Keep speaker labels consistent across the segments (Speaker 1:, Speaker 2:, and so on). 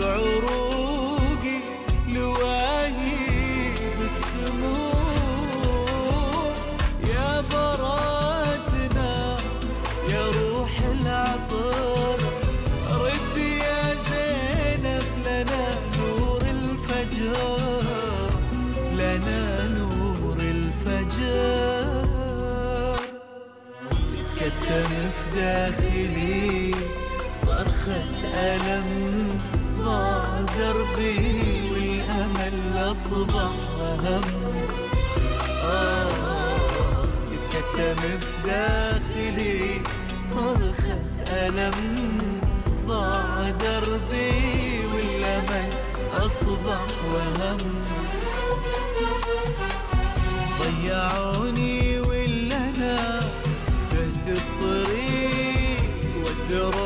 Speaker 1: بعروقي لواهي بالسموم. يا براتنا يا روح العطر رد يا زينب لنا نور الفجر لنا نور الفجر. تتكتم في داخلي صرخة ألم صرخة ألم ضاع دربي والأمل أصبح وهم. ضيعوني ولا أنا تهت الطريق ودروني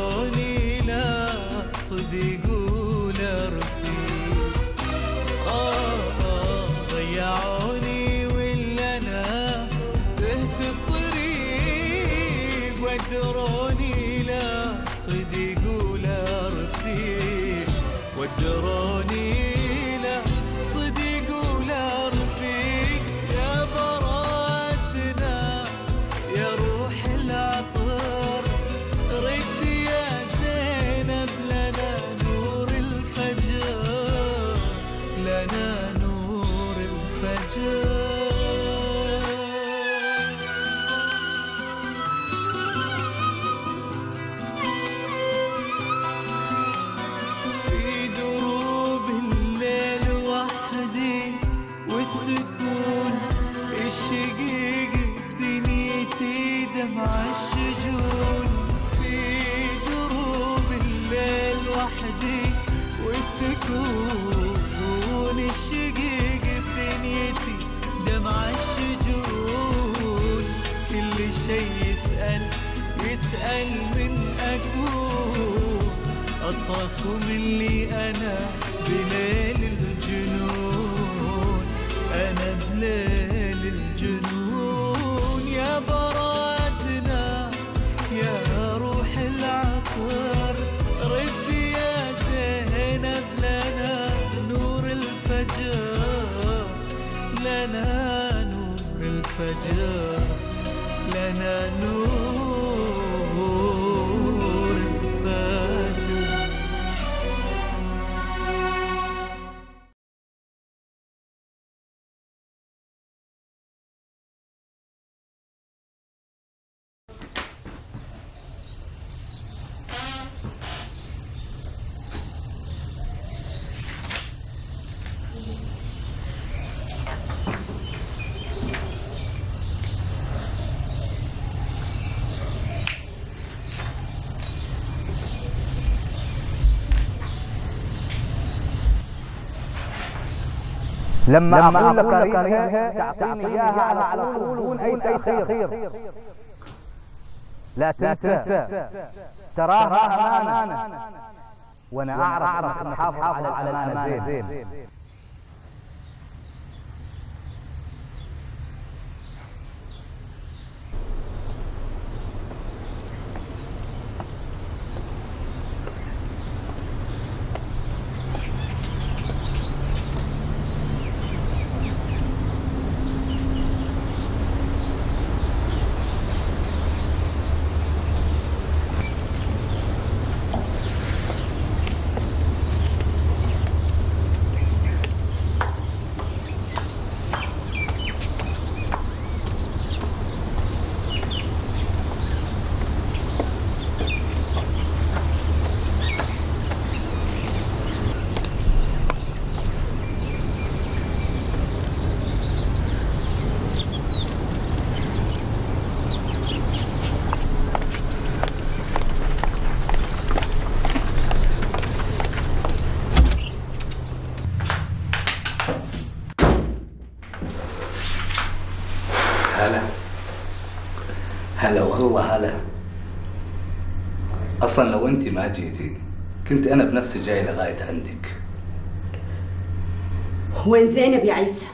Speaker 1: أصرخ من اللي أنا بليل الجنون أنا بليل الجنون. يا براتنا يا روح العطر رد يا زينب لنا نور الفجر لنا نور الفجر لنا نور
Speaker 2: لما, لما أقول لك أريدها تعطيني إياها على طول بدون أي تأخير لا تنسى تراها أمانة. وأنا أعرف أنك حافظ على الأمانة. زين. ما جيتي. كنت أنا بنفسي جاي لغاية عندك.
Speaker 3: وين زينب يا عيسى؟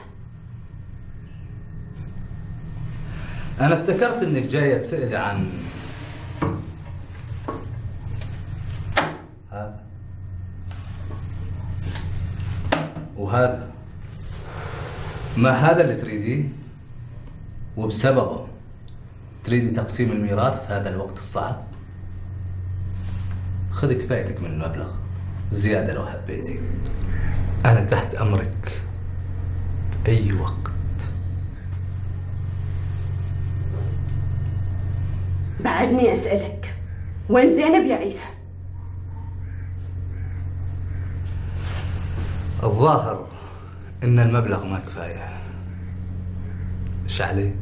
Speaker 2: أنا افتكرت إنك جاية تسألي عن هذا. وهذا. ما هذا اللي تريديه؟ وبسببه. تريدي تقسيم الميراث في هذا الوقت الصعب؟ خذي كفايتك من المبلغ. زيادة لو حبيتي. أنا تحت أمرك. بأي وقت.
Speaker 3: بعدني أسألك. وين زينب يا عيسى؟
Speaker 2: الظاهر إن المبلغ ما كفاية. إيش عليه؟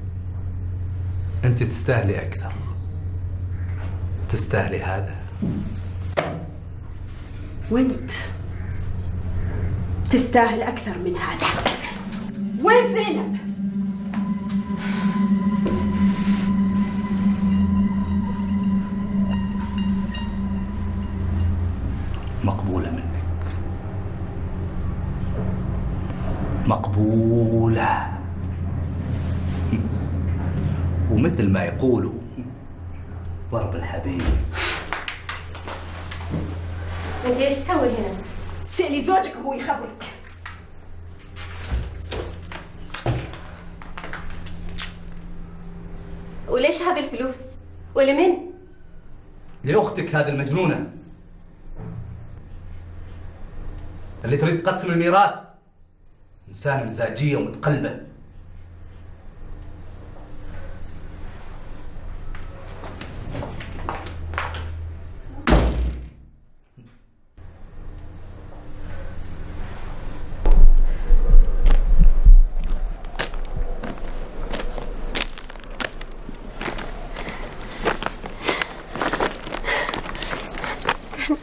Speaker 2: أنت تستاهلي أكثر. تستاهلي هذا.
Speaker 3: وانت تستاهل أكثر من هذا. وين زينب؟
Speaker 2: مقبولة منك. مقبولة. ومثل ما يقولوا ضرب الحبيب.
Speaker 4: إيش تسوي هنا؟
Speaker 3: سألي زوجك وهو يخبرك
Speaker 4: وليش هذه الفلوس؟ ولمن؟
Speaker 2: لأختك هذه المجنونة اللي تريد تقسم الميراث إنسانة مزاجية ومتقلبة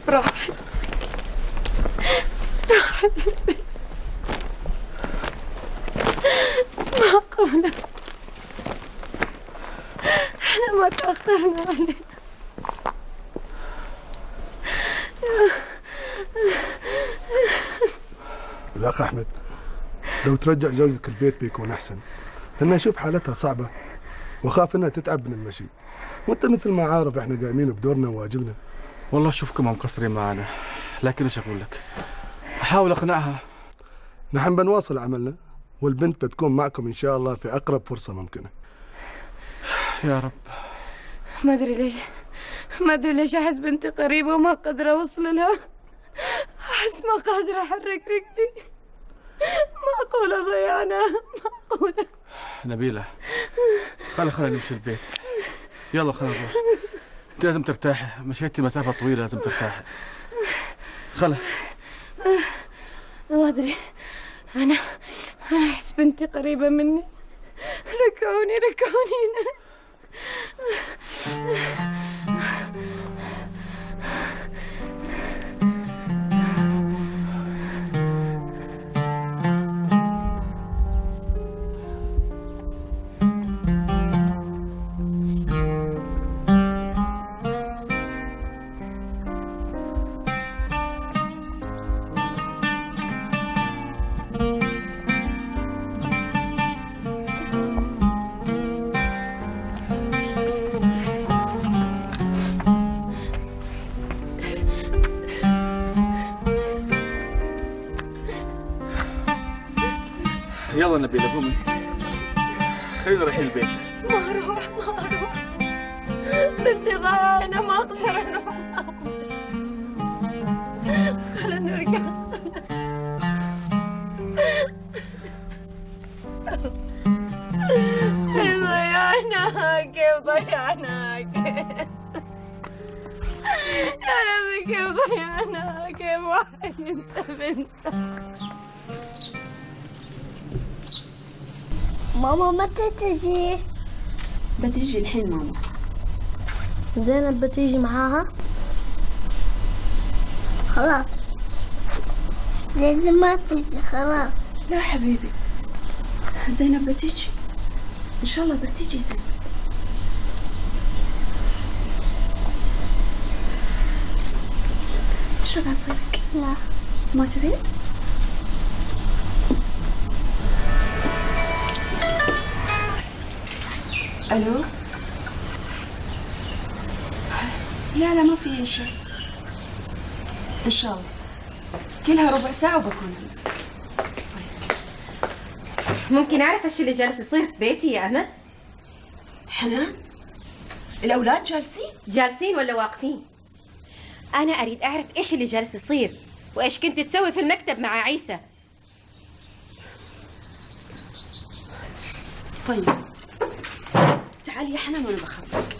Speaker 4: راح معقولة إحنا ما تأخرنا عليه
Speaker 5: الأخ أحمد. لو ترجع زوجتك البيت بيكون أحسن. لأن أشوف حالتها صعبة وأخاف إنها تتعب من المشي. وأنت مثل ما عارف إحنا قايمين بدورنا وواجبنا.
Speaker 6: والله اشوفكم مقصرين معنا. لكن إيش أقول لك؟ أحاول أقنعها.
Speaker 5: نحن بنواصل عملنا والبنت بتكون معكم إن شاء الله في أقرب فرصة ممكنة.
Speaker 6: يا رب.
Speaker 4: ما أدري ليش ما أدري ليش أحس بنتي قريبة وما قادرة اوصل لها أحس ما قادرة أحرك رجلي. معقولة ضيعنا معقولة
Speaker 6: نبيلة خلي خلينا نمشي البيت. يلا خلينا نروح. أنت لازم ترتاحي. مشيتي مسافة طويلة لازم ترتاحي. خلا
Speaker 4: ما أدري. أنا أنا أحس بنتي قريبة مني. ركوني ركوني
Speaker 6: يلا نبيلة قومي خلينا رايحين البيت.
Speaker 4: ما أروح ما أروح بنتي ضايعة ما أقدر أروح خلينا نرجع. ضيعناك ضيعناك يا ربي كيف ضيعناك واحد ينسى
Speaker 7: ماما متى تجي؟
Speaker 3: بتجي الحين ماما.
Speaker 7: زينب بتيجي معاها؟ خلاص. زينب ما تجي خلاص.
Speaker 3: لا حبيبي. زينب بتجي إن شاء الله بتيجي زين تشرب عصيرك
Speaker 7: لا.
Speaker 3: ما تريد؟ ألو؟ لا لا ما في شيء. إن شاء الله. كلها ربع ساعة وبكون عندك
Speaker 8: ممكن أعرف إيش اللي جالس يصير في بيتي يا أمل؟
Speaker 3: حنان الأولاد جالسين؟
Speaker 8: جالسين ولا واقفين؟ أنا أريد أعرف إيش اللي جالس يصير وإيش كنت تسوي في المكتب مع عيسى.
Speaker 3: طيب. تعالي يا حنان وأنا بخبرك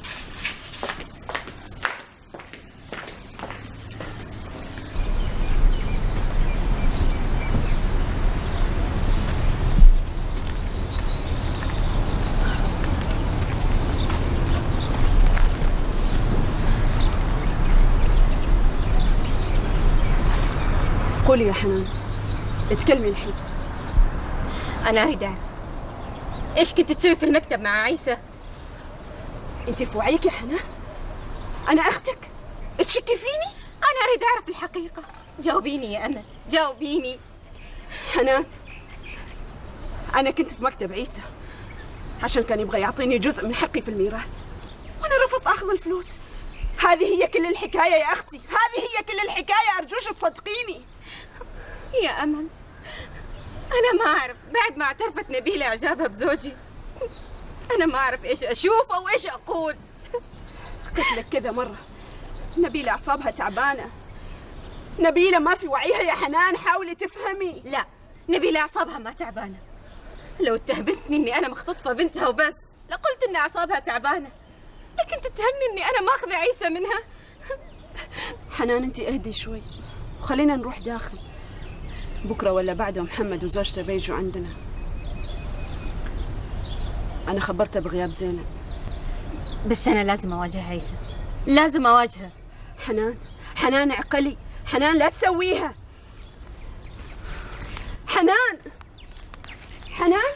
Speaker 3: قولي يا حنان اتكلمي الحين
Speaker 8: أنا أريد أعرف إيش كنت تسوي في المكتب مع عيسى؟
Speaker 3: انت في وعيك يا حنان. أنا أختك. تشكي فيني
Speaker 8: أنا أريد أعرف الحقيقة. جاوبيني يا أمل جاوبيني.
Speaker 3: حنان أنا كنت في مكتب عيسى. عشان كان يبغى يعطيني جزء من حقي في الميراث. وأنا رفضت اخذ الفلوس. هذه هي كل الحكاية يا أختي. هذه هي كل الحكاية. ارجوش تصدقيني.
Speaker 8: يا أمل. أنا ما أعرف. بعد ما اعترفت نبيلة إعجابها بزوجي أنا ما أعرف إيش أشوف أو إيش أقول.
Speaker 3: قلت لك كذا مرة. نبيله اعصابها تعبانة. نبيله ما في وعيها يا حنان حاولي تفهمي.
Speaker 8: لا نبيلة أعصابها ما تعبانة. لو اتهمتني إني أنا مختطفة بنتها وبس لقلت إن أعصابها تعبانة. لكن تتهمني إني أنا ماخذة عيسى منها؟
Speaker 3: حنان انت اهدي شوي. وخلينا نروح داخل. بكرة ولا بعده محمد وزوجته بيجوا عندنا. أنا خبرته بغياب زينب
Speaker 8: بس أنا لازم أواجه عيسى. لازم أواجهه.
Speaker 3: حنان حنان عقلي. حنان لا تسويها. حنان! حنان!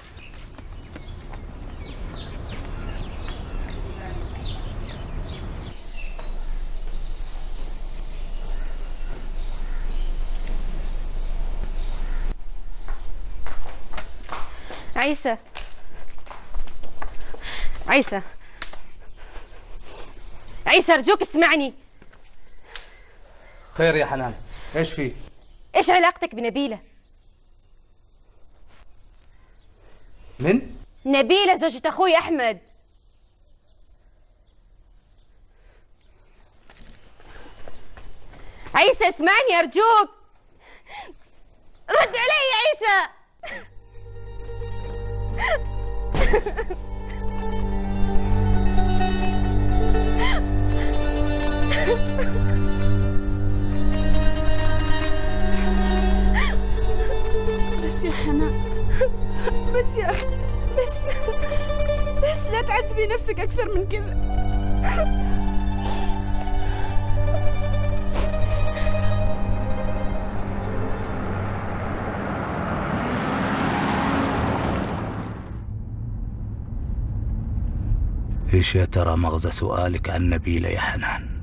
Speaker 8: عيسى. عيسى. عيسى أرجوك اسمعني.
Speaker 2: خير يا حنان. إيش في
Speaker 8: إيش علاقتك بنبيلة؟
Speaker 2: من؟
Speaker 8: نبيلة زوجة أخوي أحمد. عيسى اسمعني أرجوك. رد علي يا عيسى.
Speaker 3: بس يا حنان بس يا أختي بس بس لا تعذبي نفسك أكثر من كذا
Speaker 9: إيش يا ترى مغزى سؤالك عن نبيلة يا حنان؟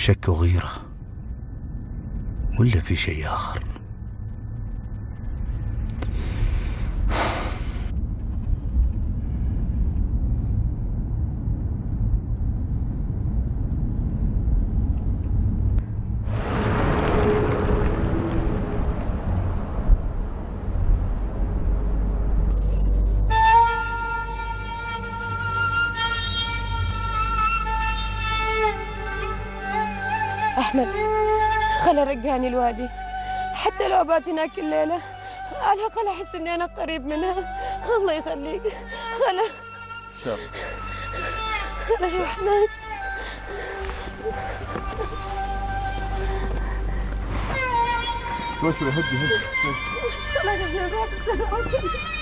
Speaker 9: شك وغيرة ولا في شيء آخر؟
Speaker 4: خلى رجعني الوادي حتى لو بات هناك الليلة على الأقل أحس إني أنا قريب منها. الله يخليك. خلا.
Speaker 6: الله.
Speaker 4: خلا يا أحمد.
Speaker 6: شوي شوي هدي هدي
Speaker 4: خلا يا أحمد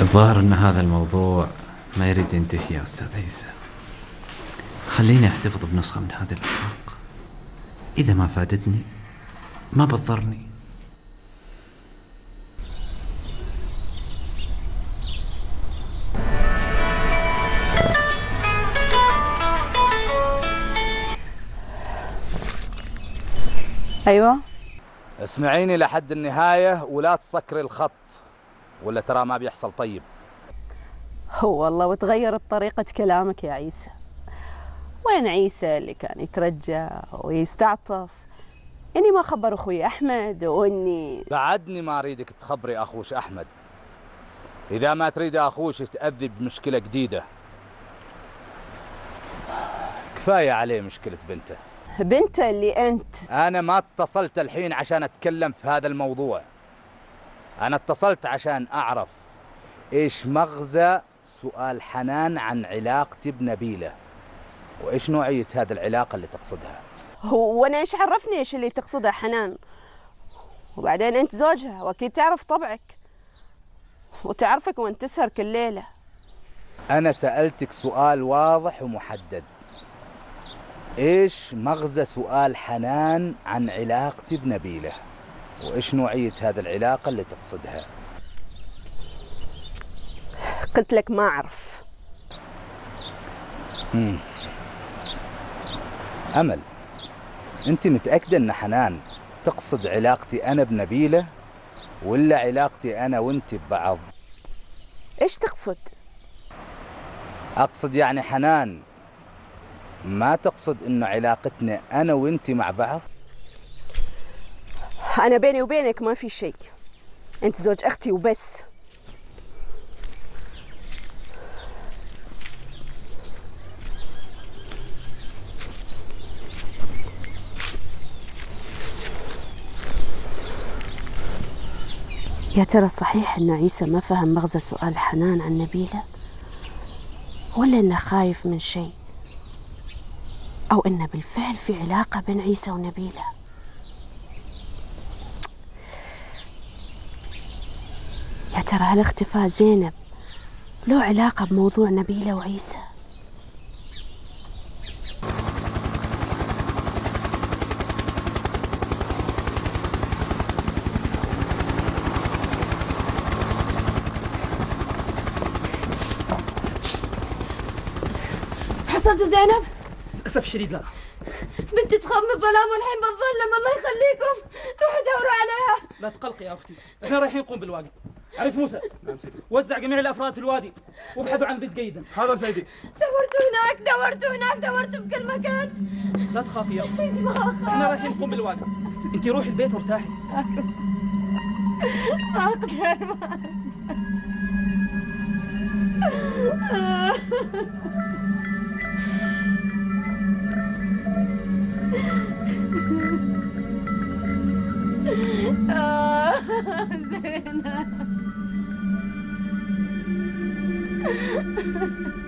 Speaker 10: الظاهر أن هذا الموضوع ما يريد ينتهي يا أستاذ عيسى. خليني أحتفظ بنسخة من هذه الاوراق إذا ما فادتني ما بتضرني
Speaker 3: أيوه.
Speaker 2: اسمعيني لحد النهاية ولا تسكري الخط. ولا ترى ما بيحصل طيب؟
Speaker 3: هو والله وتغيرت طريقة كلامك يا عيسى. وين عيسى اللي كان يترجى ويستعطف؟ إني ما خبر أخوي أحمد وإني
Speaker 2: بعدني ما أريدك تخبري أخوش أحمد. إذا ما تريد أخوش تأذي بمشكلة جديدة. كفاية عليه مشكلة بنته.
Speaker 3: بنته اللي أنت
Speaker 2: أنا ما اتصلت الحين عشان أتكلم في هذا الموضوع. أنا اتصلت عشان أعرف إيش مغزى سؤال حنان عن علاقتي بنبيلة وإيش نوعية هذه العلاقة اللي تقصدها؟
Speaker 3: هو وأنا إيش عرفني إيش اللي تقصده حنان؟ وبعدين أنت زوجها وأكيد تعرف طبعك وتعرفك وانت تسهر كل ليلة.
Speaker 2: أنا سألتك سؤال واضح ومحدد. إيش مغزى سؤال حنان عن علاقتي بنبيلة وإيش نوعية هذه العلاقة اللي تقصدها؟
Speaker 3: قلت لك ما أعرف.
Speaker 2: مم. أمل أنت متأكدة أن حنان تقصد علاقتي أنا بنبيلة ولا علاقتي أنا وأنت ببعض؟
Speaker 3: إيش تقصد؟
Speaker 2: أقصد يعني حنان ما تقصد إنه علاقتنا أنا وأنت مع بعض؟
Speaker 3: أنا بيني وبينك ما في شيء. أنت زوج أختي وبس. يا ترى صحيح أن عيسى ما فهم مغزى سؤال حنان عن نبيله؟ ولا أنه خايف من شيء؟ أو أن بالفعل في علاقة بين عيسى ونبيله؟ ترى هل اختفاء زينب له علاقة بموضوع نبيله وعيسى.
Speaker 4: حصلت زينب؟
Speaker 11: للأسف الشديد لا.
Speaker 4: بنتي تخاف من الظلام والحين بتظلم. الله يخليكم. روحوا دوروا عليها.
Speaker 11: لا تقلقي يا أختي. إحنا رايحين نقوم بالواجب عرف موسى؟ وزع جميع الأفراد في الوادي وابحثوا عن البنت جيدا.
Speaker 5: حاضر سيدي.
Speaker 4: دورتوا هناك دورتوا هناك دورتوا في كل مكان.
Speaker 11: لا تخافي يا أختي
Speaker 4: إيش ما أخاف.
Speaker 11: إحنا رايحين نقوم بالواجب أنت روحي البيت وارتاحي.
Speaker 4: أقدر ما آه، زينب
Speaker 3: Ha ha ha!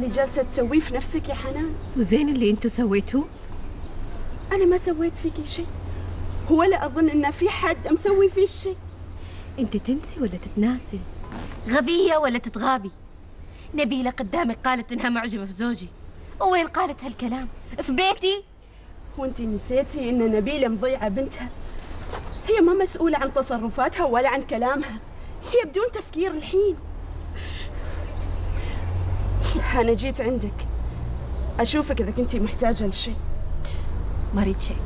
Speaker 3: اللي جالسة تسويه في نفسك يا حنان؟
Speaker 8: وزين اللي أنتوا سويتوه؟
Speaker 3: أنا ما سويت فيكي شيء ولا أظن إن في حد مسوي فيه شيء.
Speaker 8: انت تنسي ولا تتناسي؟ غبية ولا تتغابي؟ نبيلة قدامك قالت إنها معجبة في زوجي. وين قالت هالكلام؟ في بيتي؟
Speaker 3: وانت نسيتي إن نبيلة مضيعة بنتها؟ هي ما مسؤولة عن تصرفاتها ولا عن كلامها. هي بدون تفكير الحين. أنا جيت عندك. أشوفك إذا كنتي محتاجة لشيء.
Speaker 8: ما أريد شيء.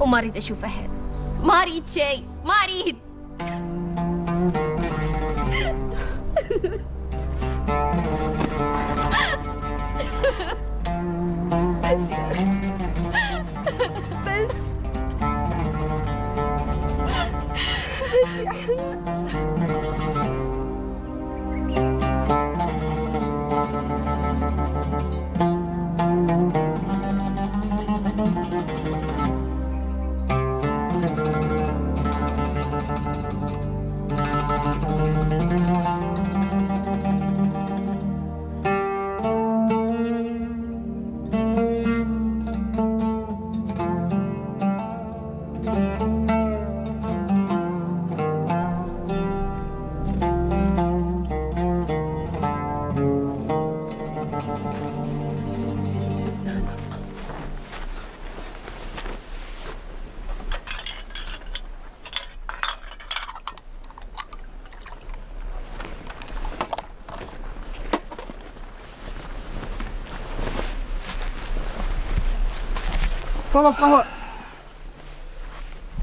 Speaker 8: وما أريد أشوف أحد. ما أريد شيء. ما أريد.
Speaker 3: بس يا أختي. بس. بس يا حنا
Speaker 11: تفضل قهوة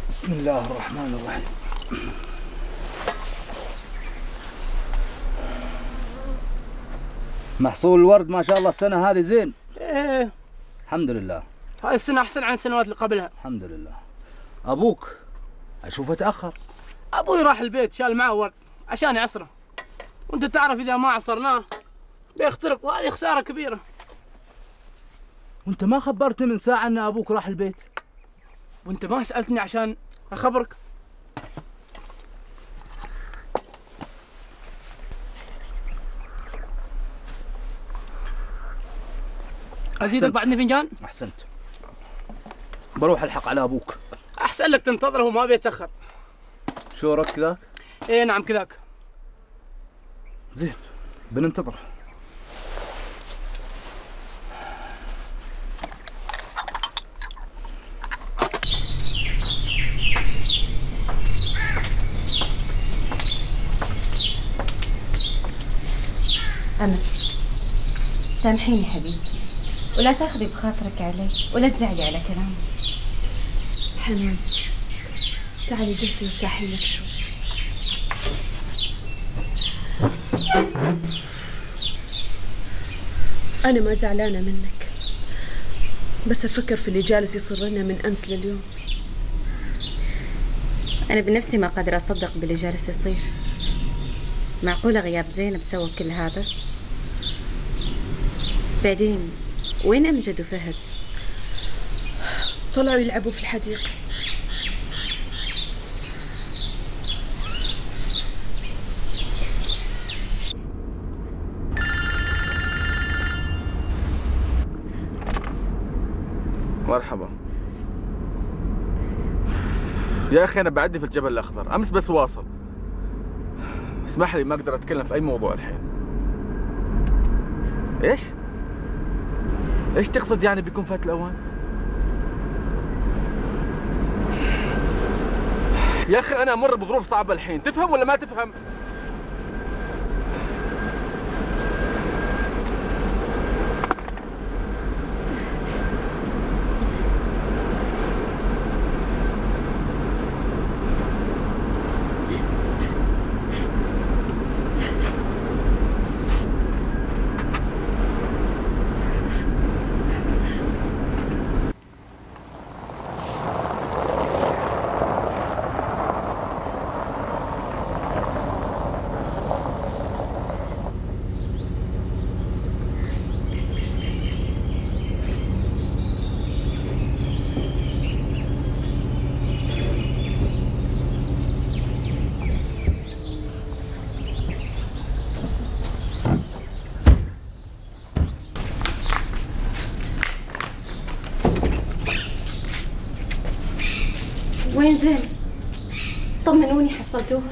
Speaker 2: بسم الله الرحمن الرحيم. محصول الورد ما شاء الله السنة هذه زين؟
Speaker 11: إيه.
Speaker 2: الحمد لله.
Speaker 11: هاي السنة أحسن عن السنوات اللي قبلها.
Speaker 2: الحمد لله. أبوك أشوفه تأخر؟
Speaker 11: أبوي راح البيت شال معه ورد عشان يعصره. وأنت تعرف إذا ما عصرناه بيخترق وهذه خسارة كبيرة.
Speaker 2: وأنت ما خبرتني من ساعة أن أبوك راح البيت؟
Speaker 11: وأنت ما سألتني عشان أخبرك. أزيدك
Speaker 2: أحسنت.
Speaker 11: بعدني فنجان
Speaker 2: أحسنت. بروح ألحق على أبوك.
Speaker 11: أحسن لك تنتظره وما بيتأخر
Speaker 2: شورك ذاك
Speaker 11: إيه نعم كذاك.
Speaker 2: زين بننتظره
Speaker 8: أمل سامحيني حبيبتي. ولا تاخذي بخاطرك علي ولا تزعلي على كلامي
Speaker 3: حنان تعالي جلسي وارتاحي لك شوي. أنا ما زعلانة منك بس أفكر في اللي جالس يصير لنا من أمس لليوم.
Speaker 8: أنا بنفسي ما قادرة أصدق باللي جالس يصير. معقولة غياب زينب سوى كل هذا؟ بعدين وين أمجد وفهد
Speaker 3: طلعوا يلعبوا في الحديقة.
Speaker 6: مرحبا. يا أخي أنا بعدي في الجبل الأخضر. أمس بس واصل. اسمح لي ما أقدر أتكلم في أي موضوع الحين. إيش؟ إيش تقصد يعني بيكون فات الاوان يا أخي أنا أمر بظروف صعبة الحين تفهم ولا ما تفهم
Speaker 8: وين زين طمنوني حصلتوها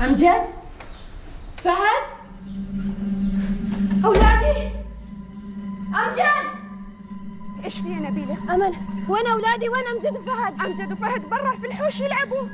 Speaker 4: أمجد فهد أولادي أمجد
Speaker 3: إيش في يا نبيله؟
Speaker 4: أمل وين أولادي وين أمجد وفهد
Speaker 3: امجد وفهد برا في الحوش يلعبوا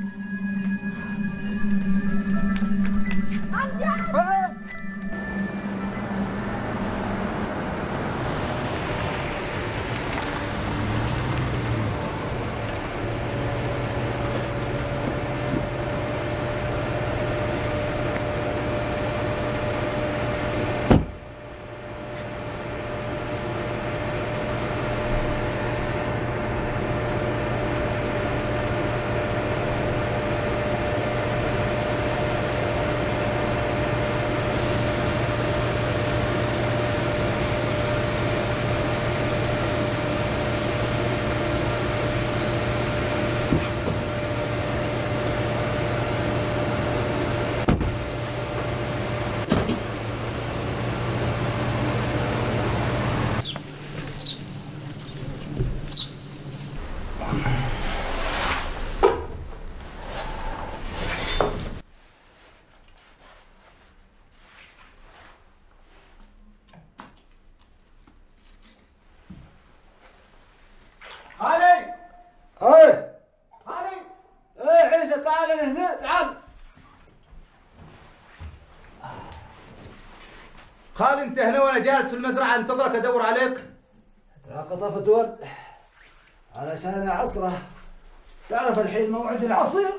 Speaker 2: علي إيه علي إيه عيسى تعال هنا تعال خالي انت هنا وأنا جالس في المزرعة انتظرك ادور عليك.
Speaker 12: قطفت ورد علشان عصره. تعرف الحين موعد العصير؟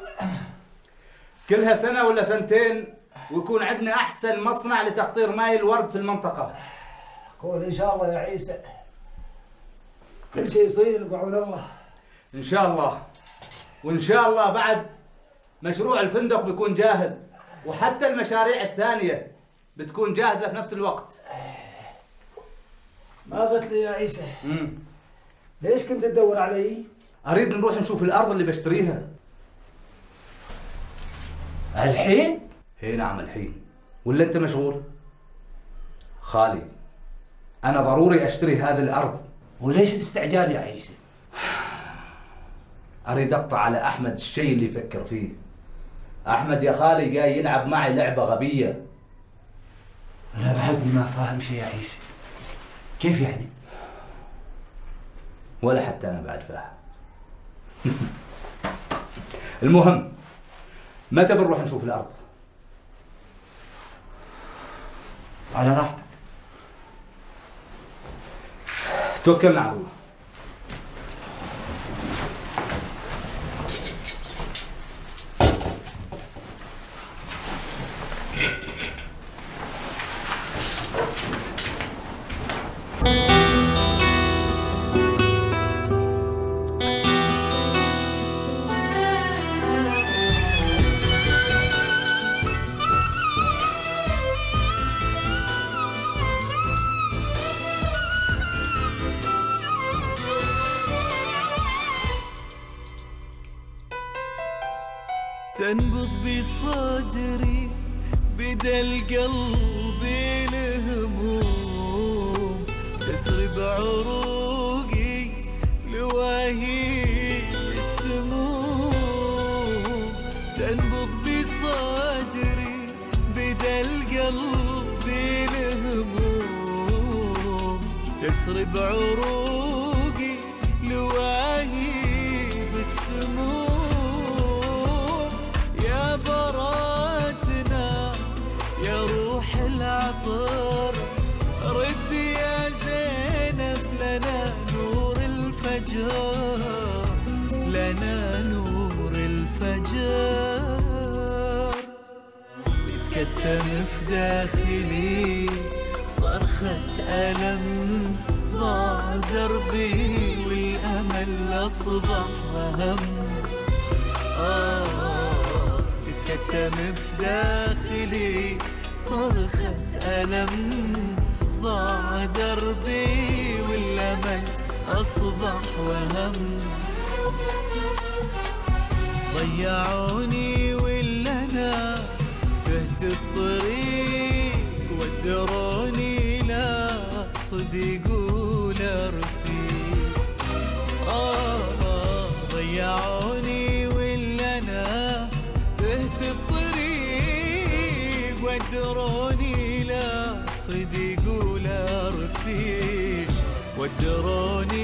Speaker 2: كلها سنة ولا سنتين ويكون عندنا أحسن مصنع لتقطير ماي الورد في المنطقة.
Speaker 12: قول إن شاء الله يا عيسى. كل شيء يصير بقعود الله.
Speaker 2: إن شاء الله. وإن شاء الله بعد مشروع الفندق بيكون جاهز. وحتى المشاريع الثانية. بتكون جاهزة في نفس الوقت.
Speaker 12: ما قلت لي يا عيسى.
Speaker 2: امم
Speaker 12: ليش كنت تدور علي؟
Speaker 2: أريد نروح نشوف الأرض اللي بشتريها.
Speaker 12: الحين؟
Speaker 2: اي نعم الحين. ولا أنت مشغول؟ خالي أنا ضروري أشتري هذه الأرض.
Speaker 12: وليش الاستعجال يا عيسى؟
Speaker 2: أريد أقطع على أحمد الشيء اللي يفكر فيه. أحمد يا خالي جاي يلعب معي لعبة غبية.
Speaker 12: أنا بحقي ما فاهم شيء يا عيسى. كيف يعني؟
Speaker 2: ولا حتى أنا بعد فاهم. المهم متى بنروح نشوف الأرض؟
Speaker 12: على راحتك.
Speaker 2: توكلنا على الله.
Speaker 1: القلب الهموم تسري بعروقي لواهي السموم. تنبض بصدري بدا القلب الهموم تسري بعروقي داخلي. صرخة ألم ضاع دربي والأمل أصبح وهم آه تتكتم في داخلي. صرخة ألم ضاع دربي والأمل أصبح وهم ضيعوني زهت الطريق ودروني لا صديق ولا رفيق. آه, ضيعوني ولا أنا زهت الطريق ودروني لا صديق ولا رفيق. ودروني